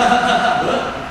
どう?